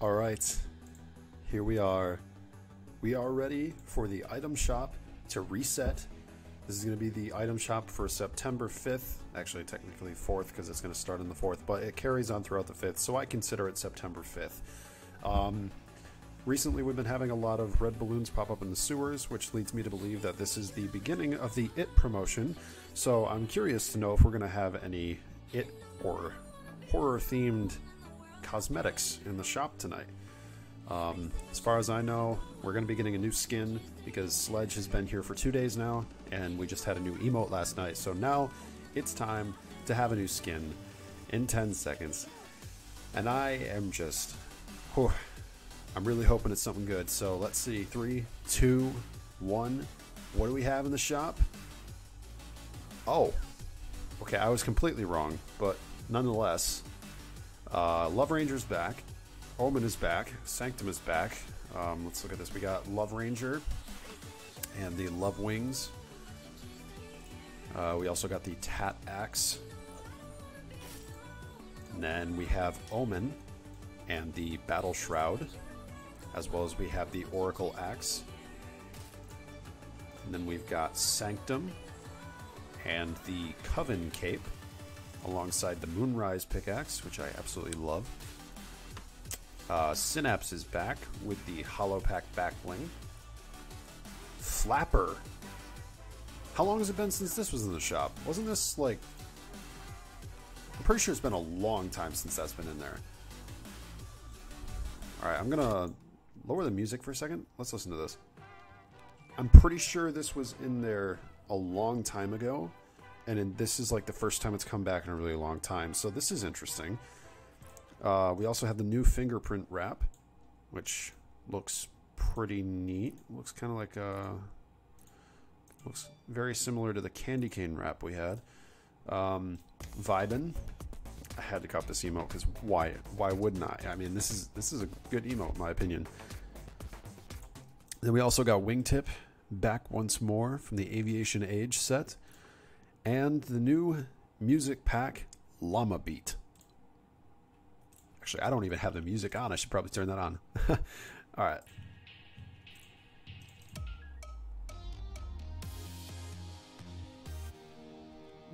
All right, here we are. We are ready for the item shop to reset. This is going to be the item shop for September 5th, actually, technically 4th because it's going to start on the 4th, but it carries on throughout the 5th, so I consider it September 5th. Um, recently, we've been having a lot of red balloons pop up in the sewers, which leads me to believe that this is the beginning of the IT promotion. So I'm curious to know if we're going to have any IT or horror themed cosmetics in the shop tonight. Um, as far as I know, we're going to be getting a new skin because Sledge has been here for two days now, and we just had a new emote last night. So now it's time to have a new skin in 10 seconds. And I am just. Whew, I'm really hoping it's something good. So let's see. Three, two, one. What do we have in the shop? Oh. Okay, I was completely wrong, but nonetheless, uh, Love Ranger's back. Omen is back. Sanctum is back. Um, let's look at this. We got Love Ranger and the Love Wings. Uh, we also got the Tat Axe. And then we have Omen and the Battle Shroud, as well as we have the Oracle Axe. And then we've got Sanctum and the Coven Cape alongside the Moonrise pickaxe, which I absolutely love. Uh, Synapse is back with the Hollow Pack backbling. Flapper. How long has it been since this was in the shop? Wasn't this like. I'm pretty sure it's been a long time since that's been in there. Alright, I'm gonna lower the music for a second. Let's listen to this. I'm pretty sure this was in there a long time ago and this is like the first time it's come back in a really long time. So this is interesting. Uh, we also have the new fingerprint wrap, which looks pretty neat. Looks kind of like a looks very similar to the candy cane wrap we had. Um, Vibin. I had to cop this emote because why? Why wouldn't I? I mean, this is this is a good emote in my opinion. Then we also got Wingtip back once more from the Aviation Age set and the new music pack Llama Beat. Actually, I don't even have the music on. I should probably turn that on. All right.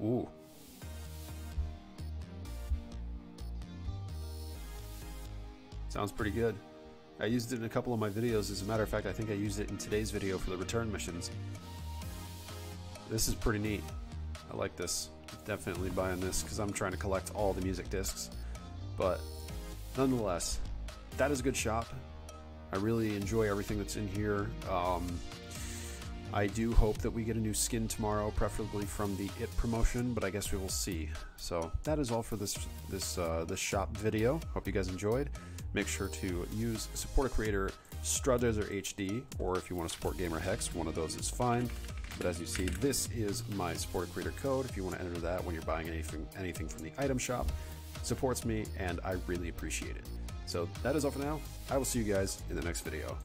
Ooh. Sounds pretty good. I used it in a couple of my videos. As a matter of fact, I think I used it in today's video for the return missions. This is pretty neat. I like this. Definitely buying this because I'm trying to collect all the music discs. But nonetheless, that is a good shop. I really enjoy everything that's in here. Um, I do hope that we get a new skin tomorrow, preferably from the IT promotion, but I guess we will see. So that is all for this this uh, this shop video. Hope you guys enjoyed. Make sure to use support a creator Strawdesert HD, or if you want to support Gamer Hex, one of those is fine. But as you see, this is my support creator code. If you want to enter that when you're buying anything, anything from the item shop, supports me and I really appreciate it. So that is all for now. I will see you guys in the next video.